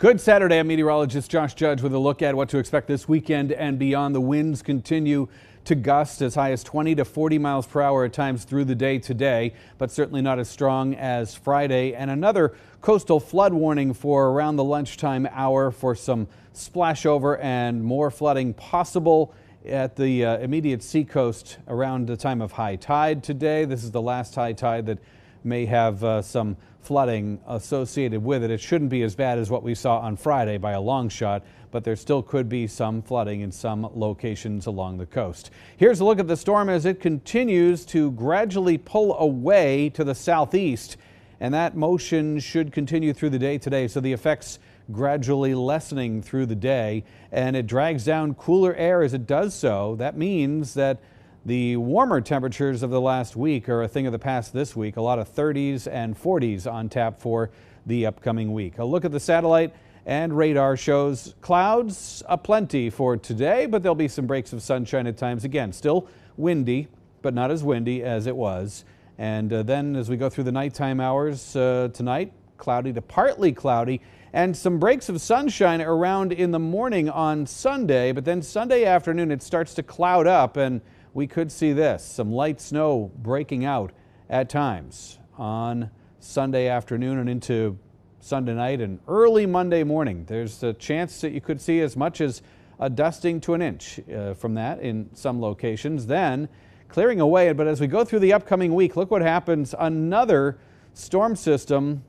Good Saturday. I'm meteorologist Josh Judge with a look at what to expect this weekend and beyond. The winds continue to gust as high as 20 to 40 miles per hour at times through the day today, but certainly not as strong as Friday. And another coastal flood warning for around the lunchtime hour for some splashover and more flooding possible at the uh, immediate seacoast around the time of high tide today. This is the last high tide that may have uh, some flooding associated with it. It shouldn't be as bad as what we saw on Friday by a long shot, but there still could be some flooding in some locations along the coast. Here's a look at the storm as it continues to gradually pull away to the southeast, and that motion should continue through the day today. So the effects gradually lessening through the day, and it drags down cooler air as it does so. That means that the warmer temperatures of the last week are a thing of the past this week. A lot of 30s and 40s on tap for the upcoming week. A look at the satellite and radar shows clouds aplenty for today, but there'll be some breaks of sunshine at times. Again, still windy, but not as windy as it was. And uh, then as we go through the nighttime hours uh, tonight, cloudy to partly cloudy and some breaks of sunshine around in the morning on Sunday, but then Sunday afternoon it starts to cloud up and we could see this some light snow breaking out at times on Sunday afternoon and into Sunday night and early Monday morning. There's a chance that you could see as much as a dusting to an inch uh, from that in some locations. Then clearing away, but as we go through the upcoming week, look what happens. Another storm system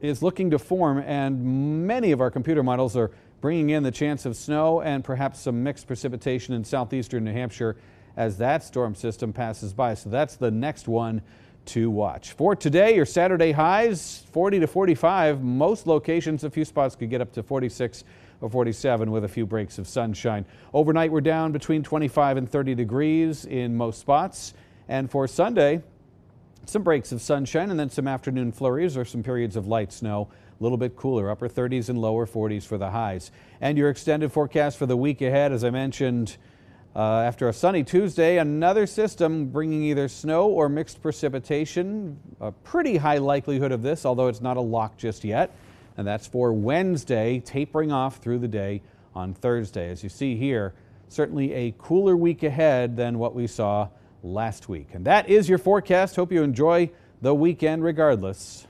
is looking to form, and many of our computer models are bringing in the chance of snow and perhaps some mixed precipitation in southeastern New Hampshire as that storm system passes by. So that's the next one to watch. For today, your Saturday highs 40 to 45. Most locations, a few spots could get up to 46 or 47 with a few breaks of sunshine. Overnight, we're down between 25 and 30 degrees in most spots. And for Sunday, some breaks of sunshine and then some afternoon flurries or some periods of light snow. A little bit cooler, upper 30s and lower 40s for the highs. And your extended forecast for the week ahead, as I mentioned, uh, after a sunny Tuesday, another system bringing either snow or mixed precipitation. A pretty high likelihood of this, although it's not a lock just yet. And that's for Wednesday, tapering off through the day on Thursday. As you see here, certainly a cooler week ahead than what we saw last week. And that is your forecast. Hope you enjoy the weekend regardless.